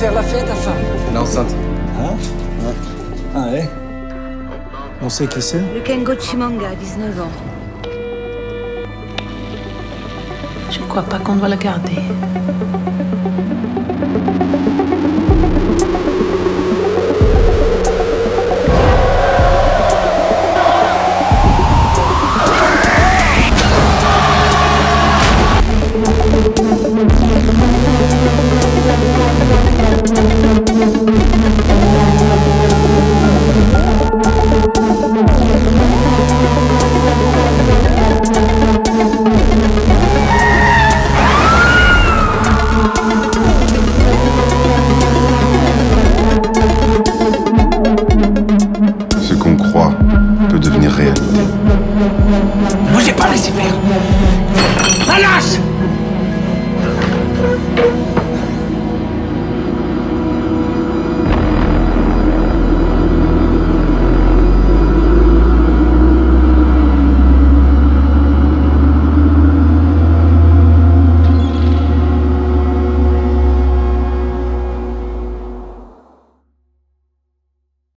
faire la fête, ta femme Elle est. Hein Ouais. Ah ouais On sait qui c'est Le Kengo Chimanga, 19 ans. Je crois pas qu'on doit la garder. réalité. Moi, j'ai pas laissé faire. La lâche